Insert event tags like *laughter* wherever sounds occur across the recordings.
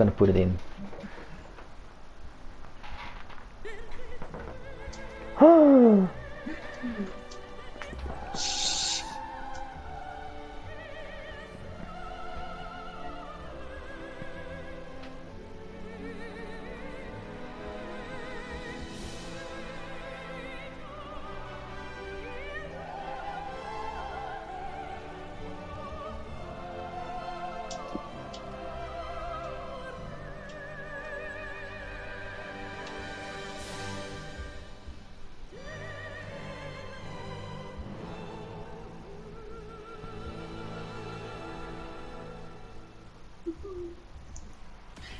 I'm gonna put it in. *gasps* Ah.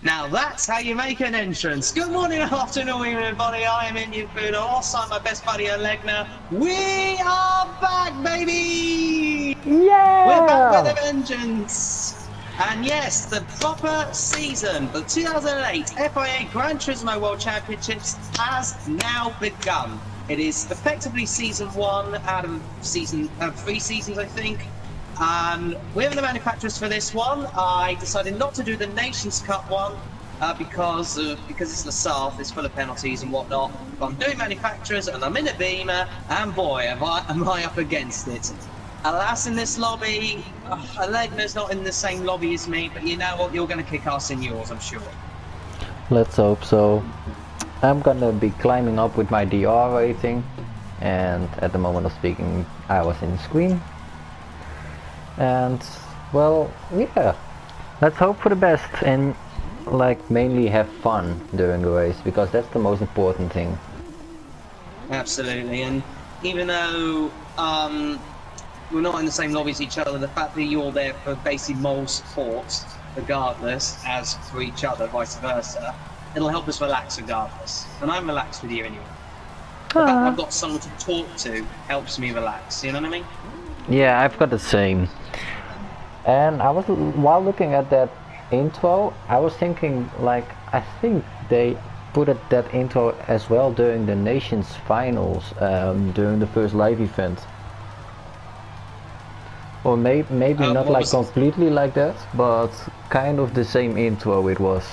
Now that's how you make an entrance. Good morning, afternoon, everybody. I am Indian Food alongside my best buddy Olegna. We are back, baby! Yeah! We're back with a vengeance! And yes, the proper season, the 2008 FIA Gran Turismo World Championships has now begun. It is effectively season one out of season uh, three seasons, I think. Um, we're the manufacturers for this one. I decided not to do the Nations Cup one uh, because because it's the South, it's full of penalties and whatnot. But I'm doing manufacturers and I'm in a Beamer, and boy, am I, am I up against it. Alas, in this lobby, uh, Olegna's not in the same lobby as me, but you know what? You're going to kick ass in yours, I'm sure. Let's hope so. I'm gonna be climbing up with my DR rating and at the moment of speaking I was in screen and well yeah let's hope for the best and like mainly have fun during the race because that's the most important thing Absolutely, and even though um, we're not in the same lobby as each other, the fact that you're there for basically mole support, regardless, as for each other, vice versa, it'll help us relax regardless. And I'm relaxed with you anyway. The fact I've got someone to talk to helps me relax, you know what I mean? yeah I've got the same and I was while looking at that intro I was thinking like I think they put it, that intro as well during the nations finals um, during the first live event or may, maybe Uh, not like was it? completely like that but kind of the same intro it was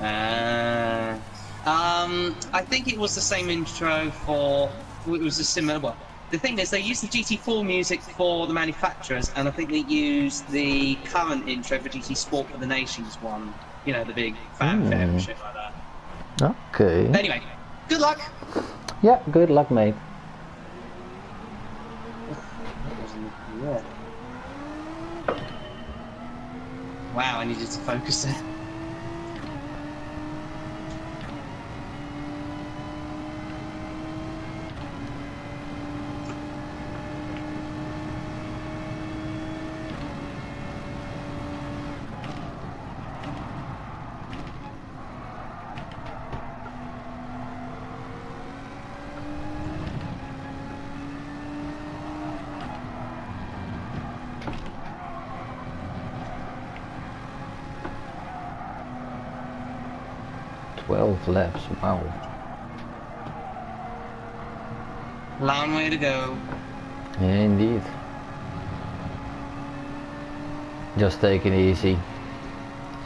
Uh, um, I think it was the same intro for. It was a similar. Well, the thing is, they used the GT4 music for the manufacturers, and I think they used the current intro for GT Sport for the Nations one. You know, the big fanfare and Hmm. shit like that. okay Anyway, good luck. yeah good luck mate Wow, I needed to focus there. Laps wow Long way to go. Yeah, Indeed. Just take it easy.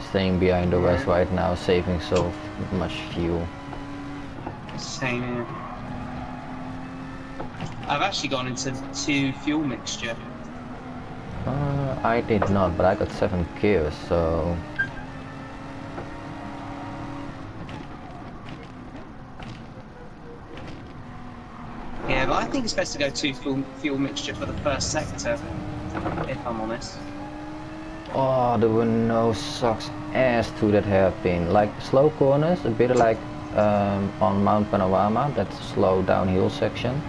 Staying behind the rest right now, saving so much fuel. Same here. I've actually gone into two fuel mixture. Uh, I did not, but I got 7 gears, so... Yeah, but I think it's best to go two fuel, fuel mixture for the first sector, if I'm honest. Oh, there were no sucks ass to that hairpin. Like slow corners, a bit like um, on Mount Panorama, that slow downhill section.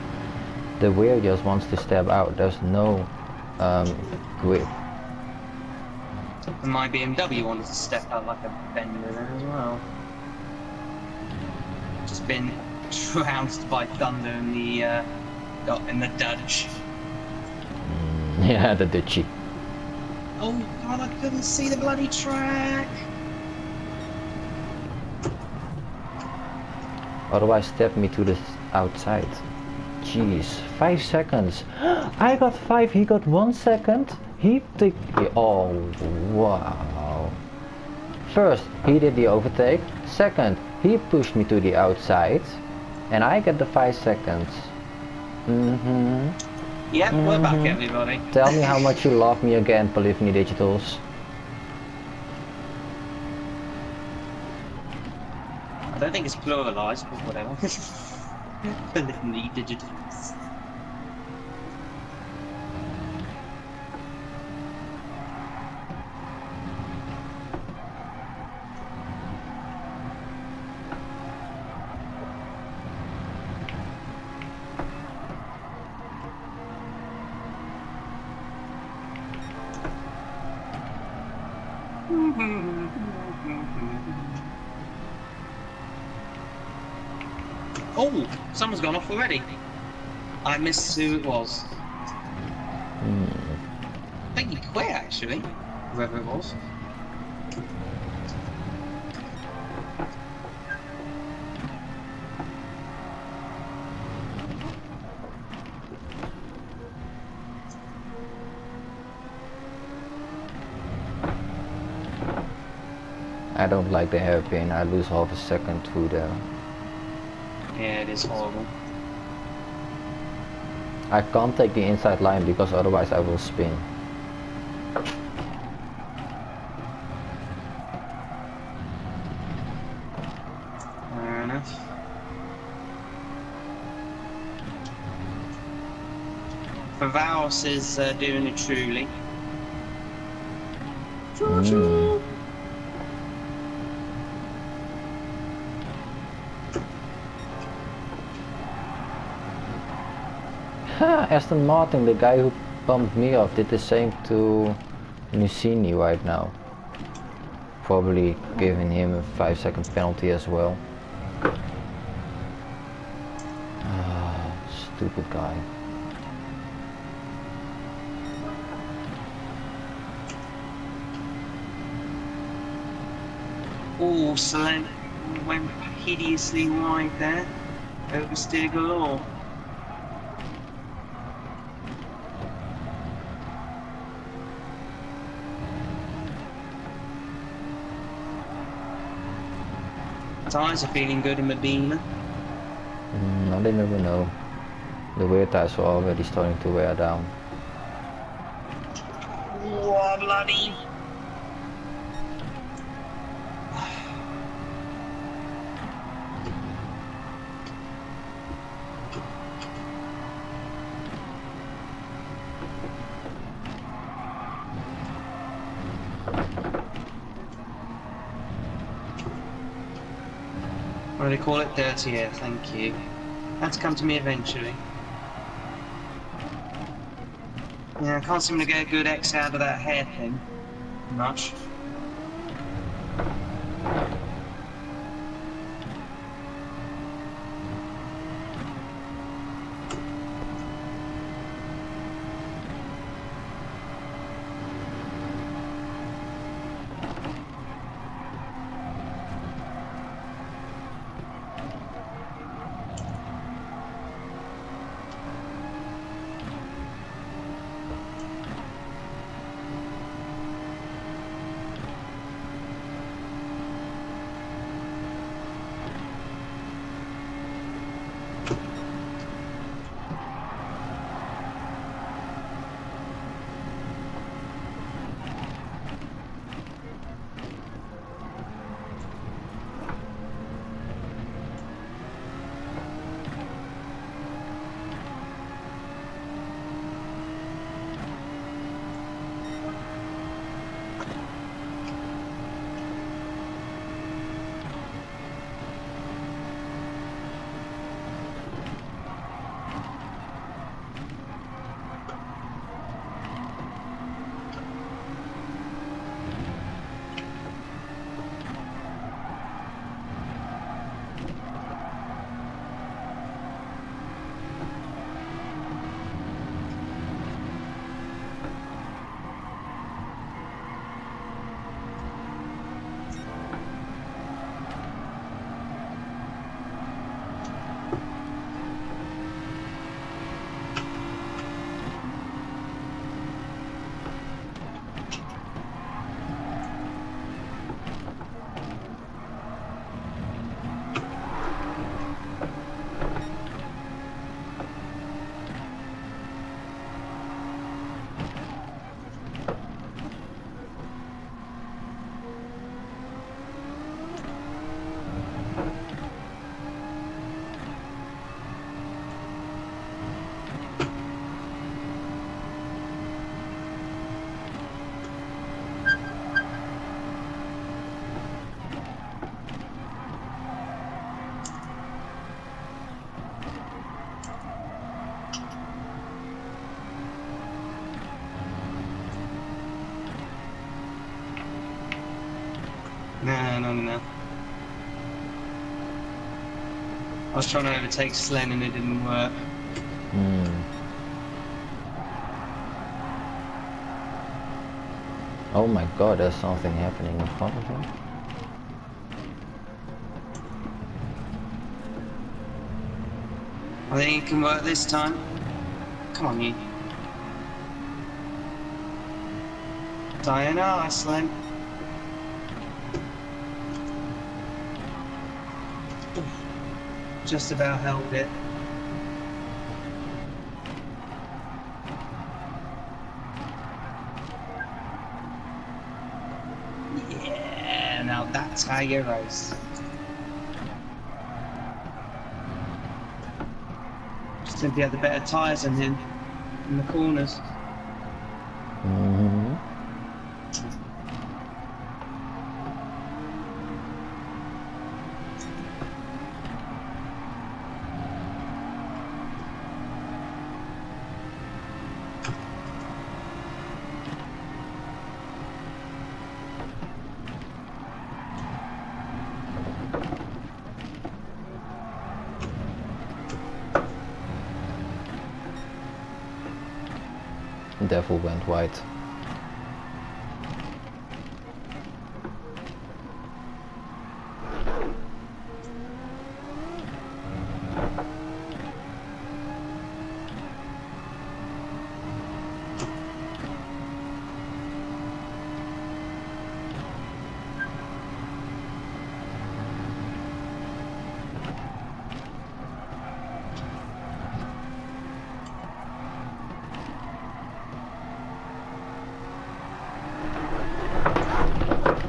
The rear just wants to step out. There's no um, grip. And my BMW wanted to step out like a bender as well. Just been *laughs* trounced by thunder in the uh, oh, in the Dutch. *laughs* Yeah, the ditchy. Oh god, I couldn't see the bloody track. Otherwise, step me to the outside. Jeez, five seconds. *gasps* I got five. He got one second. He took. Oh wow. First, he did the overtake. Second, he pushed me to the outside. And I get the 5 seconds. Mm-hmm. Yep, we're back everybody. Tell me how much you love me again, Polyphony Digitals. I don't think it's pluralized, but whatever. *laughs* Polyphony digitals. *laughs* Oh, someone's gone off already. I missed who it was. Hmm. I think he quit actually, whoever it was. I don't like the hairpin. I lose half a second to them. Yeah, it is horrible. I can't take the inside line because otherwise I will spin. Fair enough. Favaros is uh, doing it truly. Mm. Aston Martin, the guy who bumped me off, did the same to Nusini right now. Probably giving him a 5 second penalty as well. Ah, stupid guy. Oh, Solen went hideously wide there. Oversteer galore. Tires are feeling good in Medina. Mm, I didn't even know. The wear tires are already starting to wear down. Oh, bloody. Dirty air, thank you. That's come to me eventually. Yeah, I can't seem to get a good X out of that hairpin. Much. I was trying to overtake Slen and it didn't work. Hmm. Oh my god, there's something happening in front of him. I think it can work this time. Come on, you. Sayonara, Slen. Just about held it. Yeah, now that's how you race. Simply had the better tyres than him in the corners. hmm Devil went white.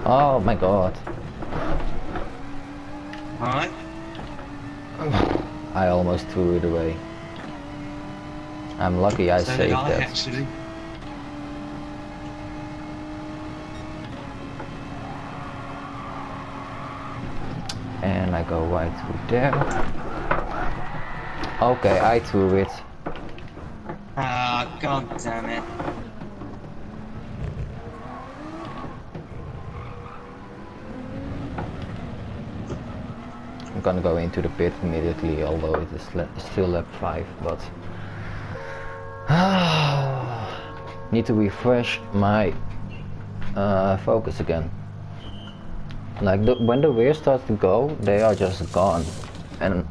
Oh my god. Alright. I almost threw it away. I'm lucky I so saved I, that. actually. And I go right through there. Okay, I threw it. Ah, god damn it. Gonna go into the pit immediately, although it is still lap 5, but... *sighs* Need to refresh my uh, focus again. Like, the, when the wheels start to go, they are just gone. And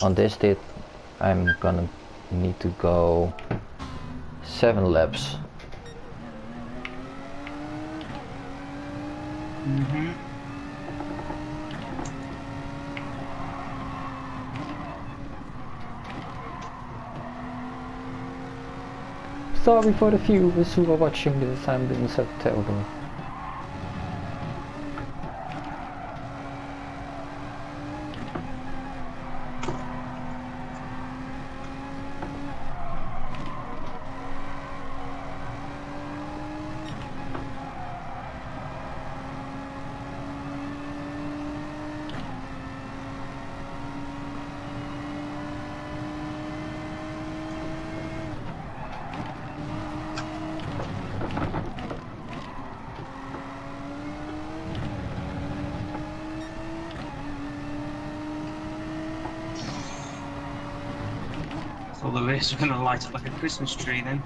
on this did, I'm gonna need to go 7 laps. Mm-hmm. Sorry for the viewers who are watching this, I'm being so All the lists are gonna light up like a Christmas tree then.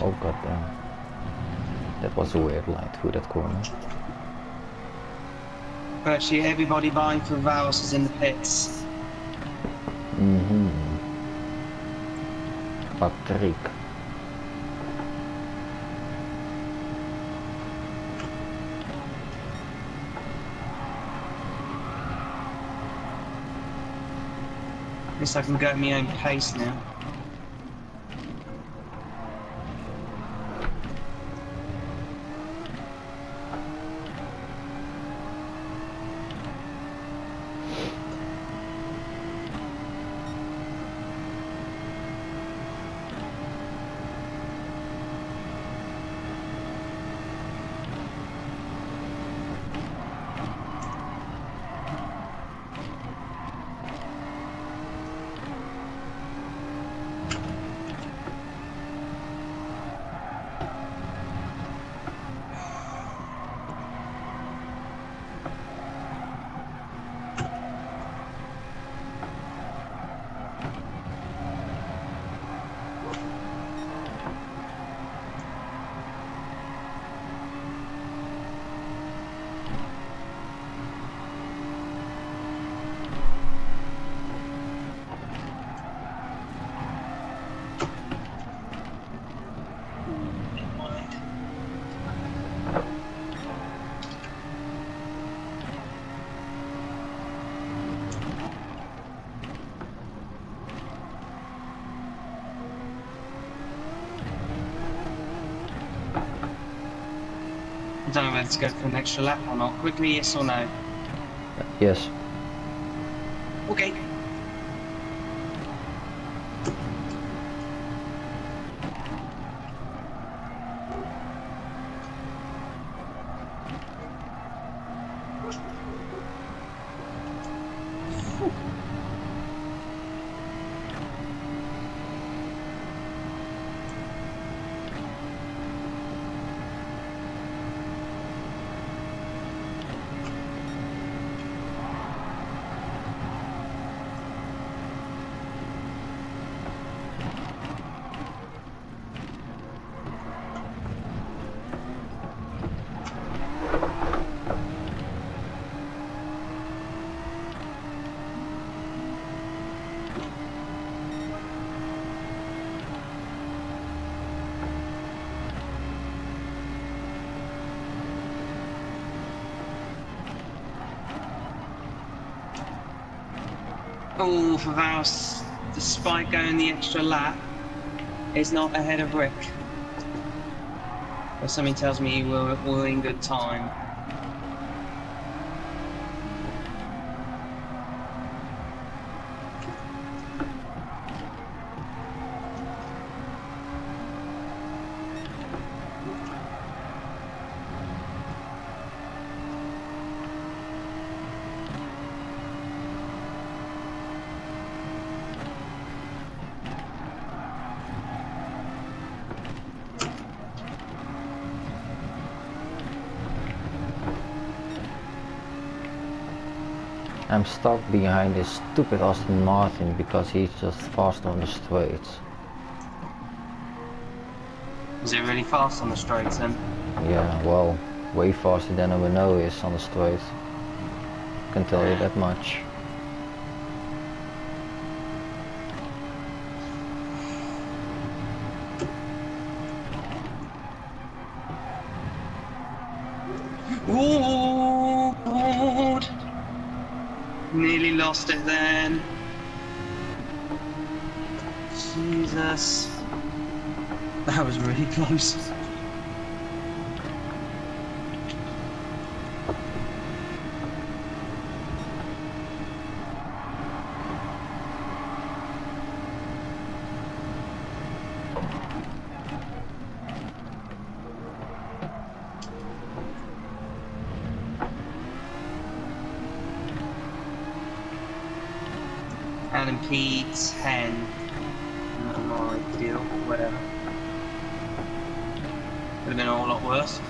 Oh god damn. That was a weird light through that corner. Virtually everybody buying for Vals is in the pits. Mm-hmm. Patrick. At least I can go at my own pace now. Don't know whether to go for an extra lap or not. Quickly, yes or no? Yes. Okay. Oh, for Varos, despite going the extra lap, is not ahead of Rick. But something tells me we're, we're in good time. I'm stuck behind this stupid Aston Martin because he's just fast on the straights. Is it really fast on the straights then? Yeah, well, way faster than a Renault is on the straight. Can tell you that much. Lost it then. Jesus. That was really close. Alan P10. Not my deal, whatever. Would have been a whole lot worse.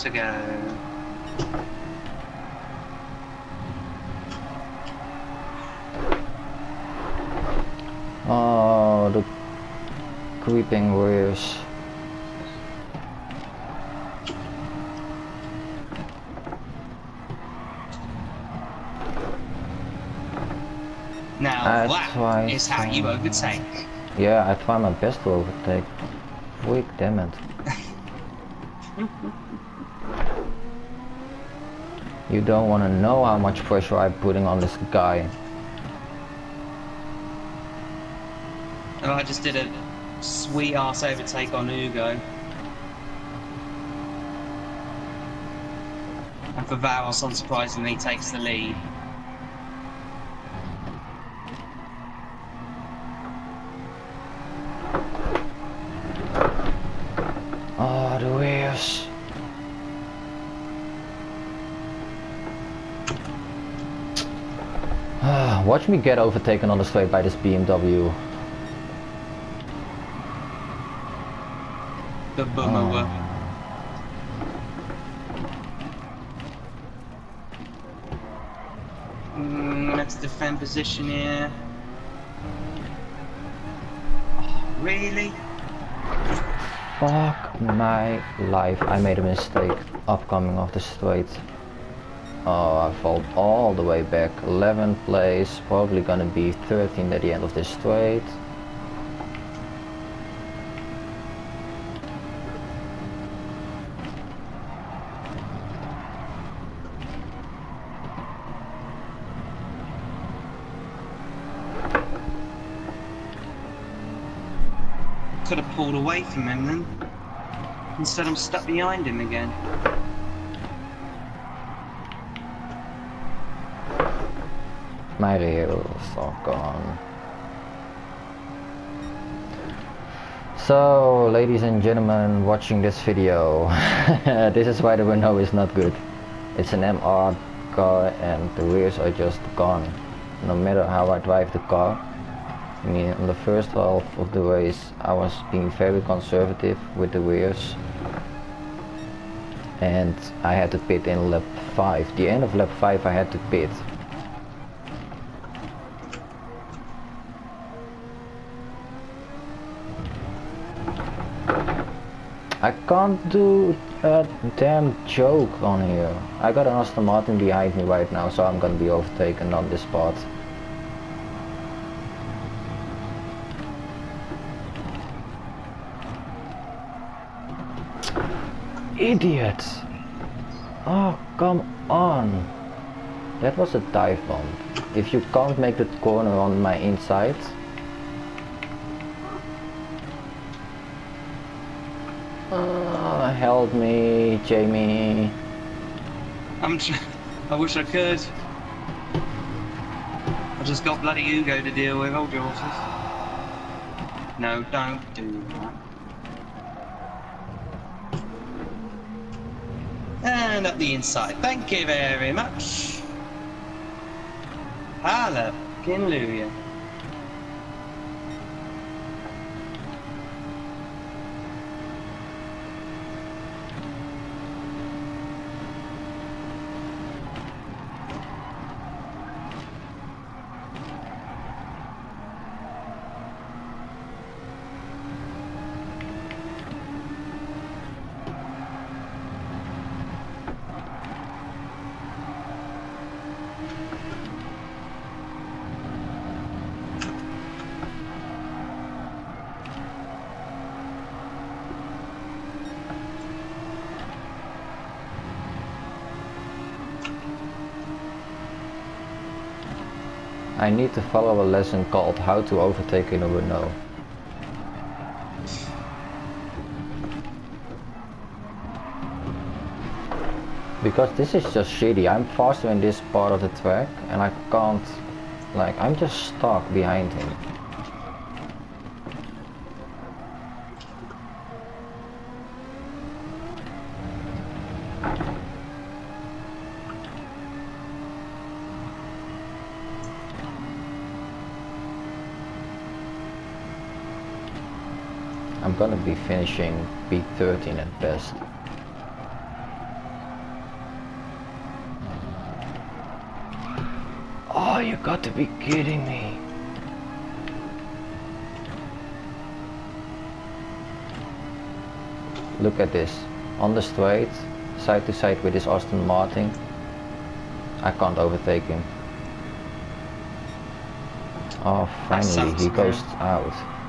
Four to go. Oh, the creeping warriors. Now I that is how you overtake. Yeah, I try my best to overtake. Freak, damn it. You don't want to know how much pressure I'm putting on this guy. And I just did a sweet ass overtake on Ugo. And for Varos, unsurprisingly, takes the lead. Oh, the rears. Ah, Watch me get overtaken on the straight by this BMW. The over. Oh. Mm, let's defend position here. Oh, really? Fuck my life, I made a mistake upcoming off the straight. Oh, I fall all the way back. 11th place, probably gonna be 13 at the end of this straight. Could have pulled away from him then. Instead, I'm stuck behind him again. My rails are gone. So, ladies and gentlemen watching this video, *laughs* this is why the window is not good. It's an MR car and the wheels are just gone. No matter how I drive the car. I mean, in the first half of the race I was being very conservative with the wheels. And I had to pit in lap 5. The end of lap 5 I had to pit I can't do a damn joke on here. I got an Aston Martin behind me right now, so I'm gonna be overtaken on this spot. Idiot! Oh, come on! That was a dive bomb. If you can't make the corner on my inside, Uh, help me, Jamie. I'm. Tr- I wish I could. I just got bloody Hugo to deal with. Hold your horses. No, don't do that. And up the inside. Thank you very much. Hallelujah. Need to follow a lesson called how to overtake in a Renault. Because this is just shitty, I'm faster in this part of the track and I can't, like, I'm just stuck behind him. I'm be finishing P13 at best. Oh, you got to be kidding me. Look at this. On the straight, side to side with this Aston Martin. I can't overtake him. Oh, finally, he goes out.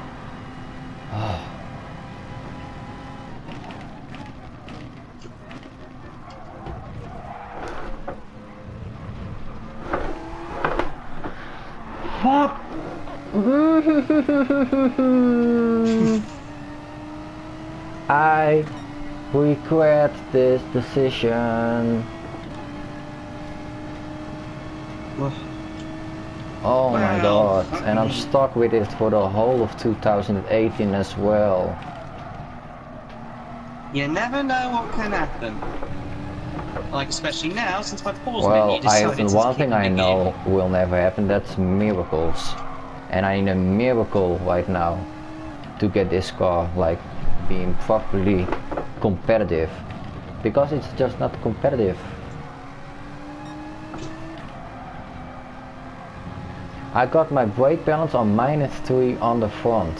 Fuck! *laughs* I regret this decision. Well, Oh my god, and I'm stuck with it for the whole of 2018 as well. you never know what can happen. Like, especially now, since my pause Well, menu I, decided to one thing I know will never happen, that's miracles. And I need a miracle right now to get this car like being properly competitive. Because it's just not competitive. I got my brake balance on minus 3 on the front.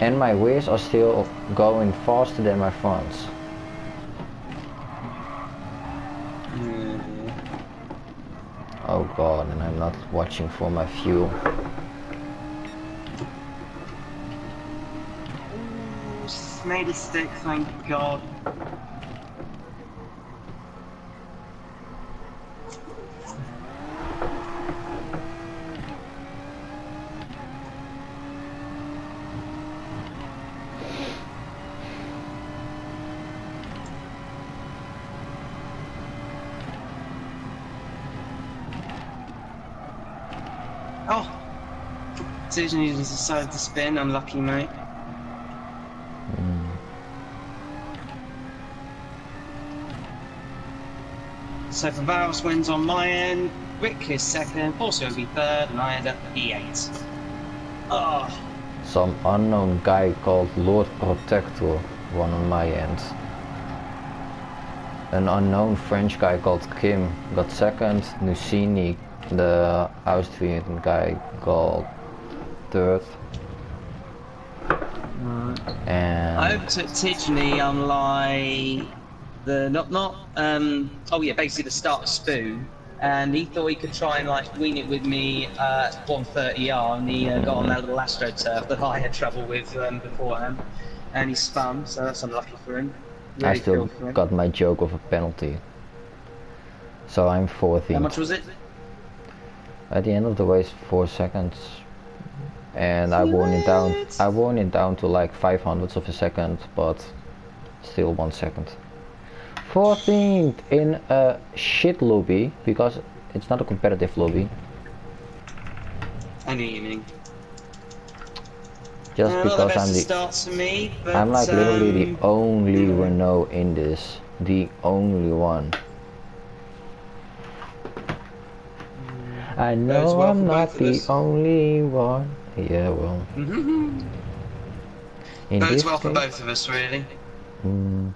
And my wheels are still going faster than my fronts. Yeah. God, and I'm not watching for my fuel. Made a stick, thank God. Oh! Decision you decided to spin, unlucky mate. Mm. So for Varus wins on my end, Rick is second, also will be third, and I end up E8. Oh, Some unknown guy called Lord Protector won on my end. An unknown French guy called Kim got second. Nusini, the Austrian guy, got third. And I took Tidney on like the not not um oh yeah basically the start of Spoon, and he thought he could try and like win it with me uh, at 130R, and he uh, got on that little AstroTurf that I had trouble with um, beforehand, and he spun, so that's unlucky for him. I still him. got my joke of a penalty. So I'm 14th. How much was it? At the end of the race, four seconds, and I won it down. I won it down to like five hundredths of a second, but still one second. 14th in a shit lobby because it's not a competitive lobby. You mean. Just because I'm the starts for me, but I'm like literally um, the only Renault in this, the only one. I know I'm not the only one. Yeah, well, Mhm. in Bodes well for case, both of us, really. hmm,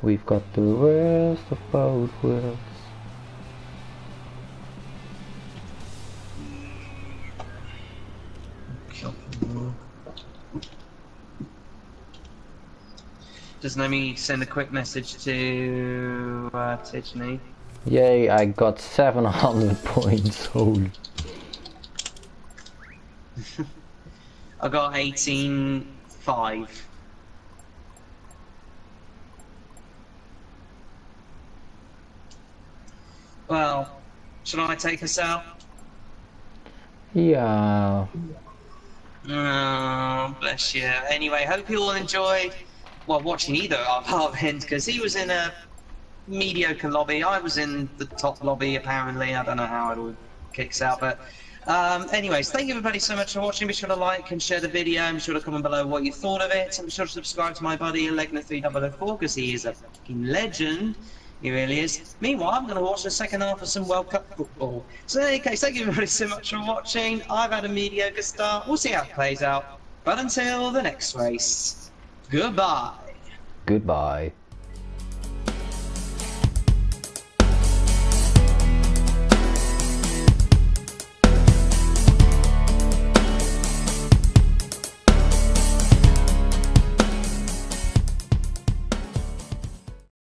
we've got the rest of both worlds. Let me send a quick message to uh, Tidney. Yay! I got 700 *laughs* points. Holy. *laughs* I got 18.5. Well, shall I take us out? Yeah. Oh, bless you. Anyway, hope you all enjoyed, well, watching either of our *laughs* events, because he was in a mediocre lobby. I was in the top lobby, apparently. I don't know how it all kicks out, but um, anyways, thank you everybody so much for watching. Be sure to like and share the video. Be sure to comment below what you thought of it. And be sure to subscribe to my buddy, Olegna3004, because he is a fucking legend. He really is. Meanwhile, I'm going to watch the second half of some World Cup football. So in any case, thank you everybody so much for watching. I've had a mediocre start. We'll see how it plays out. But until the next race, goodbye. Goodbye.